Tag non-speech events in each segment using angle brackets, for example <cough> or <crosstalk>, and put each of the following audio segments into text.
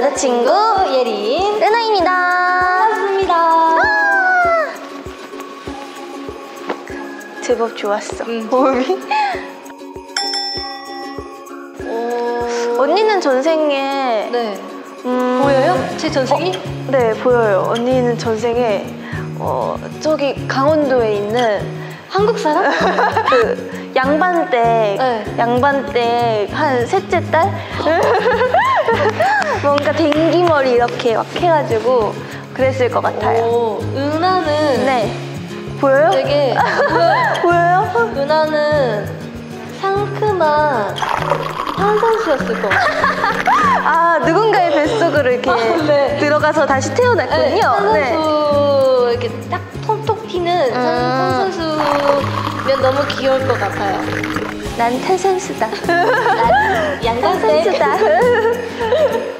여자친구 예린 은하입니다. 반갑습니다. 아! 제법 좋았어. 음. 호흡이. 어... 언니는 전생에 네. 음, 보여요? 제 전생이? 네 보여요. 언니는 전생에 어 저기 강원도에 있는 한국 사람? 그 양반댁 네. 양반댁 한 셋째 딸 <laughs> 뭔가 댕기머리 이렇게 막 해가지고 그랬을 것 같아요. 오, 은하는 네 보여요? 되게 <laughs> 보여요? 은하는 상큼한 탄산수였을 것 같아요. <laughs> 아 누군가의 뱃속으로 이렇게 네. 들어가서 다시 태어났군요. 네, 탄산수 이렇게 딱 톡톡 튀는 산- 음. 탄산수면 너무 귀여울 것 같아요. 난 탄산수다. <laughs> 난 양간대. 탄산수다.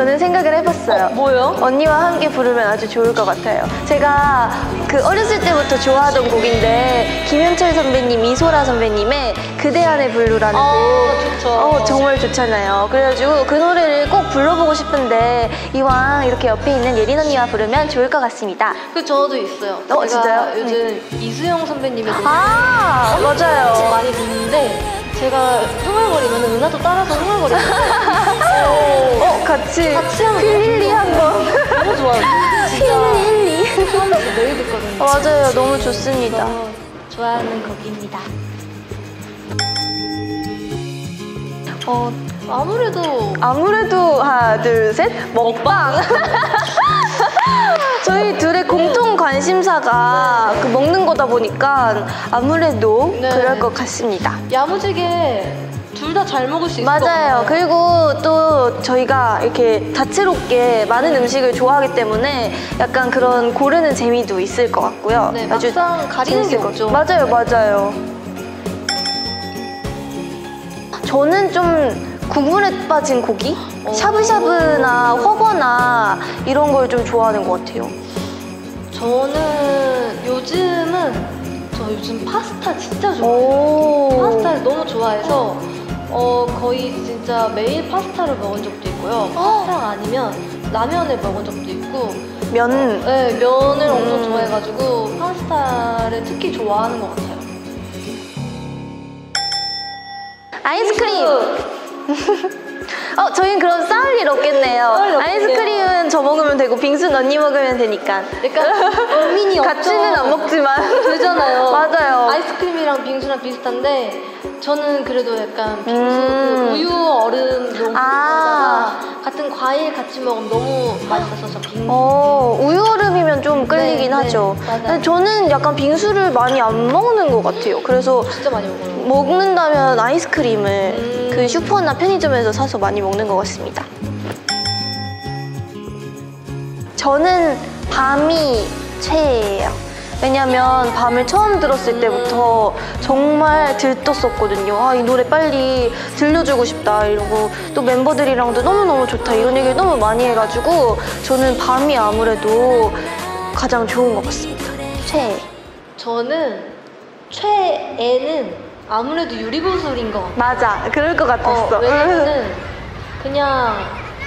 저는 생각을 해봤어요. 어, 뭐요? 언니와 함께 부르면 아주 좋을 것 같아요. 제가 그 어렸을 때부터 좋아하던 곡인데 김현철 선배님, 이소라 선배님의 그대 안의 블루라는 어, 곡. 좋죠. 어, 정말 좋잖아요. 그래가지고 그 노래를 꼭 불러보고 싶은데 이왕 이렇게 옆에 있는 예린 언니와 부르면 좋을 것 같습니다. 그 저도 있어요. 어, 진짜요? 요즘 이수영 선배님의 노래 아, 맞아요. 많이 듣는데 제가 흥얼거리면 은하도 따라서 흥얼거리는데 <laughs> 어, 같이 같이 하면 힐리 한번. 너무 좋아요. <laughs> 힐리. 처음부터 매일 듣거든요. 맞아요. 너무 좋습니다. 너무 좋아하는 곡입니다. 어, 아무래도 아무래도 하나, 둘, 셋. 먹방. <laughs> 저희 둘의 공통 관심사가 그 먹는 거다 보니까 아무래도 네. 그럴 것 같습니다. 야무지게 둘 다 잘 먹을 수 있을 것 맞아요. 그리고 또 저희가 이렇게 다채롭게 많은 음식을 좋아하기 때문에 약간 그런 고르는 재미도 있을 것 같고요. 네, 막상 가리는 재밌을 게것 없죠. 같아요. 맞아요, 맞아요. 저는 좀 국물에 빠진 고기? 오. 샤브샤브나 허거나 이런 걸 좀 좋아하는 것 같아요. 저는 요즘은 저 요즘 파스타 진짜 좋아해요. 오. 파스타를 너무 좋아해서 어 거의 진짜 매일 파스타를 먹은 적도 있고요. 어. 파스타가 아니면 라면을 먹은 적도 있고 면. 네, 면을 엄청 음. 좋아해가지고 파스타를 특히 좋아하는 것 같아요. 아이스크림. <laughs> 어, 저희는 그럼 싸울 일 없겠네요. 싸울 일 없겠네요. 아이스크림은 저 먹으면 되고 빙수는 언니 먹으면 되니까. 약간 고민이 같이는 안 먹지만. 되잖아요. <laughs> 맞아요. 아이스크림이랑 빙수랑 비슷한데 저는 그래도 약간 빙수 음. 그 우유 얼음 넣은 아. 같은 과일 같이 먹으면 너무 맛있어서 저 빙수. 어, 우유 얼음이면 좀 끌리긴 네, 네, 하죠. 맞아요. 근데 저는 약간 빙수를 많이 안 먹는 것 같아요. 그래서 진짜 많이 먹어요. 먹는다면 아이스크림을 음. 그 슈퍼나 편의점에서 사서 많이 먹는 것 같습니다. 저는 밤이 최애예요. 왜냐면 밤을 처음 들었을 때부터 정말 들떴었거든요. 아, 이 노래 빨리 들려주고 싶다. 이러고 또 멤버들이랑도 너무너무 좋다. 이런 얘기를 너무 많이 해가지고 저는 밤이 아무래도 가장 좋은 것 같습니다. 최애. 저는 최애는 아무래도 유리구슬인 것 같아요. 맞아. 그럴 것 같았어. 어, 왜냐면은 <laughs> 그냥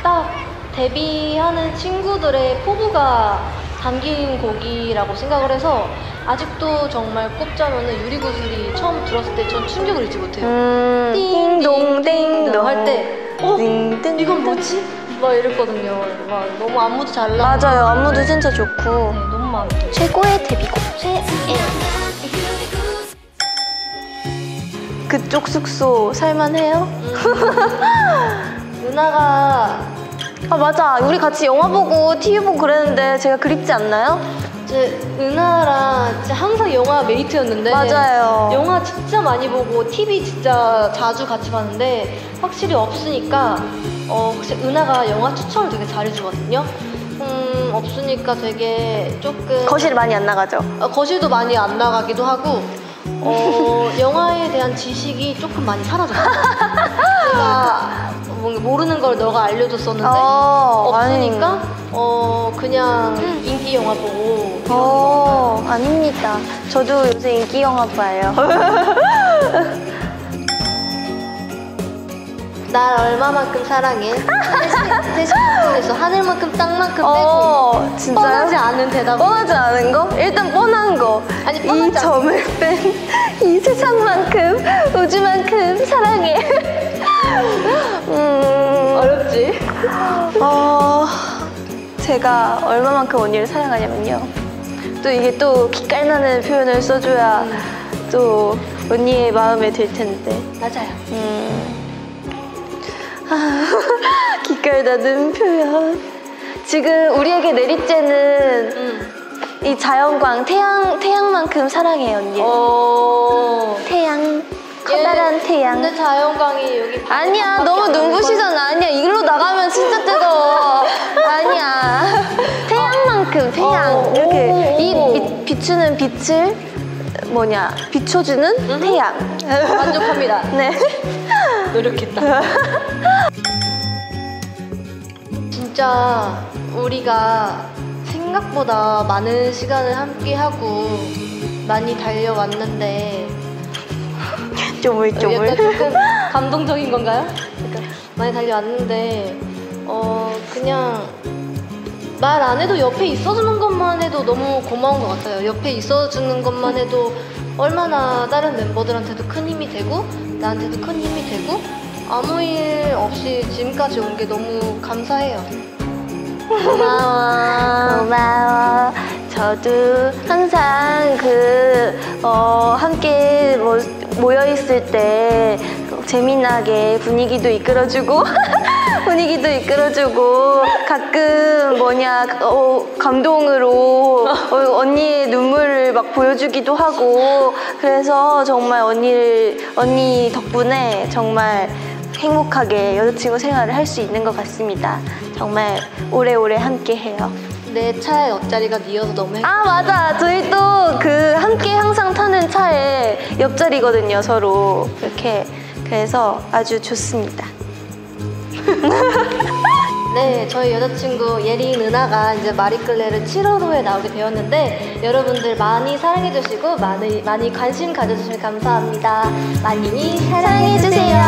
딱 데뷔하는 친구들의 포부가 담긴 곡이라고 생각을 해서 아직도 정말 꼽자면은 유리구슬이 처음 들었을 때 전 충격을 잊지 못해요. 음, 띵동 띵동 할 때, 어? 띵띵 이건 뭐지? 막 이랬거든요. 막 너무 안무도 잘 나와. 맞아요. 안무도 진짜 좋고 네, 너무 마음에 들어요. 최고의 데뷔곡 최애. 그쪽 숙소 살만해요? <laughs> 은하가 아 맞아. 우리 같이 영화 보고 TV 보고 그랬는데 제가 그립지 않나요? 제 은하랑 진짜 항상 영화 메이트였는데 맞아요. 영화 진짜 많이 보고 TV 진짜 자주 같이 봤는데 확실히 없으니까 어 혹시 은하가 영화 추천을 되게 잘해주거든요. 음 없으니까 되게 조금 거실 많이 안 나가죠. 어, 거실도 많이 안 나가기도 하고 어 영화에 대한 지식이 조금 많이 사라졌어요. 뭔가 모르는 걸 너가 알려줬었는데 어, 없으니까 어 그냥 인기 영화 보고 어, 아닙니다. 저도 요새 인기 영화 봐요. <laughs> 날 얼마만큼 사랑해? 대신 대신 궁금해서 하늘만큼 땅만큼 빼고 어, 진짜요? 뻔하지 않은 대답. 뻔하지 않은 거? 일단 뻔한 거. 아니, 이 뻔하지 점을 뺀 이 세상만큼 우주만큼 사랑해. 음, 어렵지? 어, 제가 얼마만큼 언니를 사랑하냐면요. 또 이게 또 기깔나는 표현을 써줘야 또 언니의 마음에 들 텐데. 맞아요. 음. <laughs> 아, 기깔나는 표현. 지금 우리에게 내리쬐는 음. 이 자연광, 태양, 태양만큼 사랑해, 언니. 어. 태양, 커다란 태양. 근데 자연광이 여기 아니야, 너무 눈부시잖아. 아니야, 이리로 나가면 진짜 뜨거워. <laughs> 아니야. 태양만큼, 태양. 어, 이렇게 오, 이 오. 비, 비추는 빛을 뭐냐, 비춰주는 태양. 걸. 만족합니다. <laughs> 네. 노력했다. <laughs> 진짜 우리가 생각보다 많은 시간을 함께 하고 많이 달려왔는데 <laughs> 약간 쪼물 쪼물. 조금 감동적인 건가요? 약간 많이 달려왔는데 어 그냥 말 안 해도 옆에 있어주는 것만 해도 너무 고마운 것 같아요. 옆에 있어주는 것만 해도 얼마나 다른 멤버들한테도 큰 힘이 되고 나한테도 큰 힘이 되고 아무 일 없이 지금까지 온 게 너무 감사해요. 고마워. 고마워. 저도 항상 그, 어, 함께 뭐, 모여있을 때 재미나게 분위기도 이끌어주고, <laughs> 분위기도 이끌어주고, 가끔 뭐냐, 어, 감동으로 어, 언니의 눈물을 막 보여주기도 하고, 그래서 정말 언니를, 언니 덕분에 정말 행복하게 여자친구 생활을 할 수 있는 것 같습니다. 정말 오래오래 함께 해요. 내 차의 옆자리가 니어서 너무 행복해. 아, 맞아. 저희 또 그 함께 항상 타는 차에 옆자리거든요, 서로. 이렇게. 그래서 아주 좋습니다. <laughs> 네, 저희 여자친구 예린 은하가 이제 마리클레르 7월호에 나오게 되었는데 여러분들 많이 사랑해주시고 많이 많이 관심 가져주시면 감사합니다. 많이 사랑해주세요.